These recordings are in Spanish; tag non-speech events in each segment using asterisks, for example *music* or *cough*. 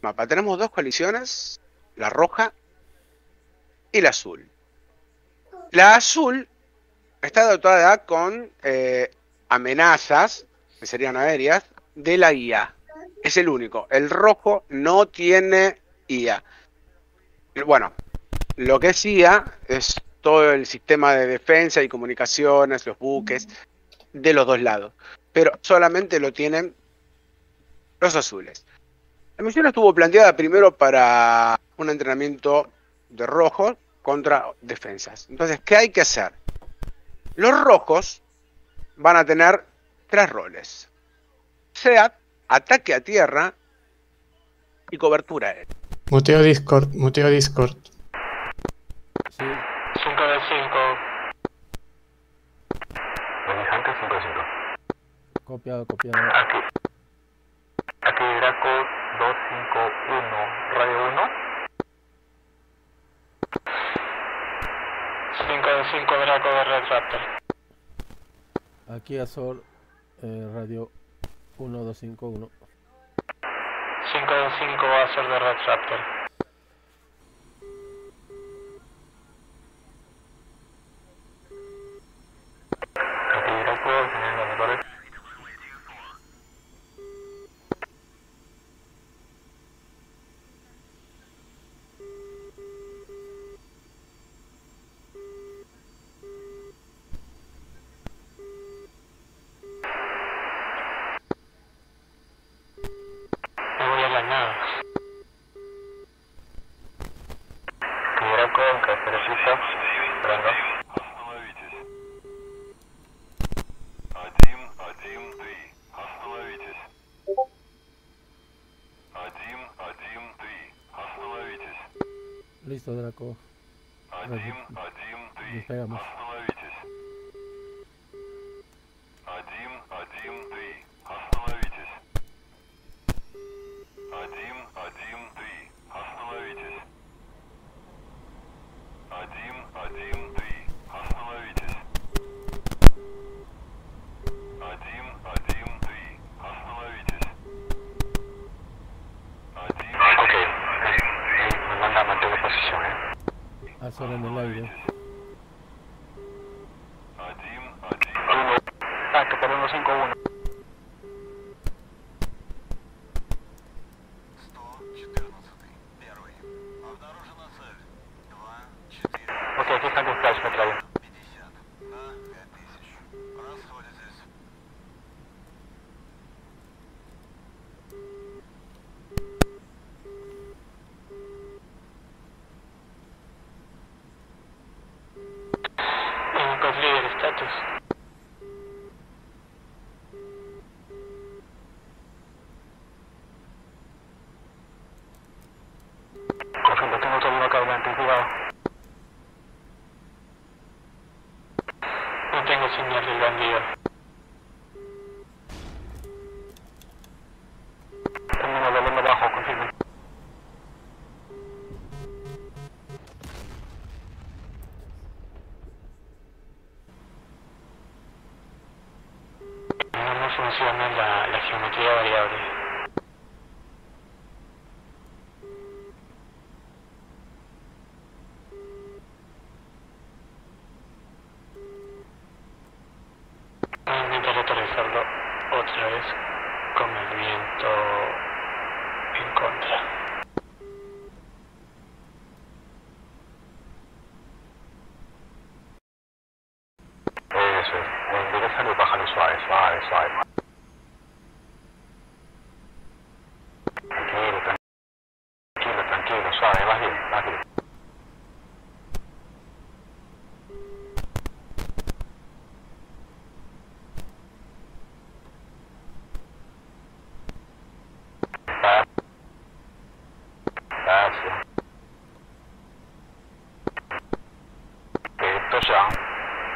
mapa tenemos dos coaliciones, la roja y la azul. La azul está dotada con eh, amenazas, que serían aéreas, de la IA. Es el único. El rojo no tiene IA. Bueno, lo que es IA es todo el sistema de defensa y comunicaciones, los buques, de los dos lados. Pero solamente lo tienen los azules. La misión estuvo planteada primero para un entrenamiento de rojos contra defensas. Entonces, ¿qué hay que hacer? Los rojos van a tener tres roles. Sea ataque a tierra y cobertura aérea. Muteo Discord, muteo Discord. Sí. 5 de 5. Belizante 5 de 5. Copiado, copiado. Aquí Draco 251, radio 1. 5 de 5 Draco de Red Raptor. Aquí Azor, eh, radio 1251. 5 de 5 va a ser de Red Raptor. Listo, Draco. Azor en el aire.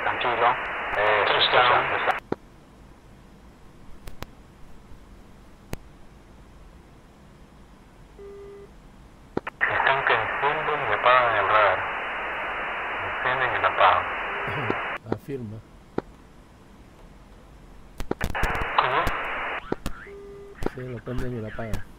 Tranquilo. Eh, touchdown. Están que encienden y apagan el radar. Encienden y lo apagan. *laughs* Afirma. ¿Cómo? Sí, lo prenden y lo apagan.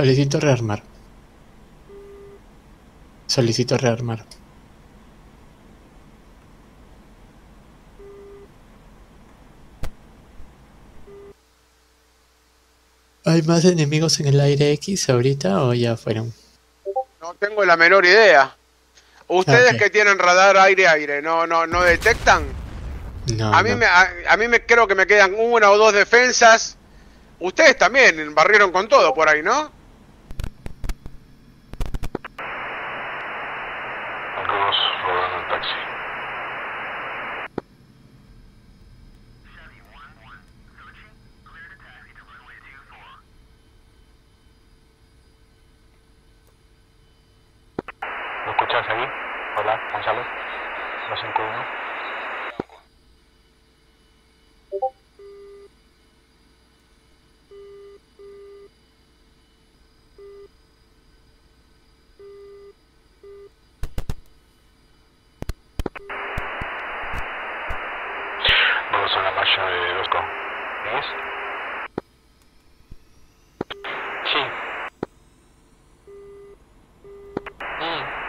Solicito rearmar. Solicito rearmar. ¿Hay más enemigos en el aire X ahorita o ya fueron? No tengo la menor idea. Ustedes que tienen radar aire-aire, ¿no, no, no detectan? No, A mí, no. me, a, a mí me creo que me quedan una o dos defensas. Ustedes también barrieron con todo por ahí, ¿no? Dos rodando en taxi. ¿Me escuchas ahí? Hola, Gonzalo. 251. Vamos a la marcha de Rosco. ¿Ves? Sí. Mm.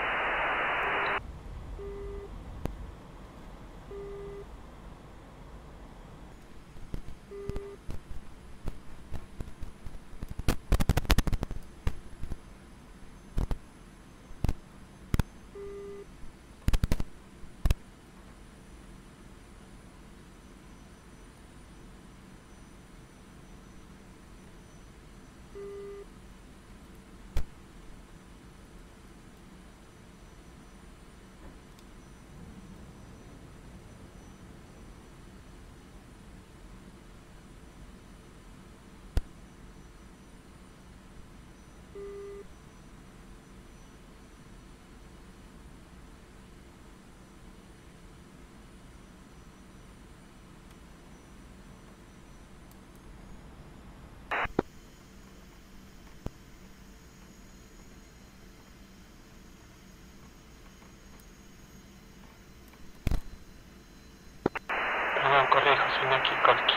Perdón, corrijo, soy aquí Kolki.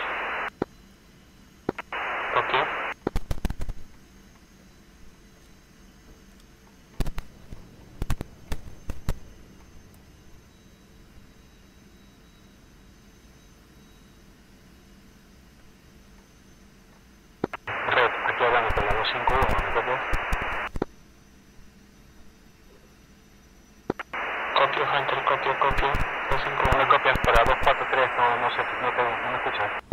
Tokio. Red, aquí hablando con la 251, ¿me copias? Copio, Hunter, copio, copio. 251, ¿me copias? Para 243, no,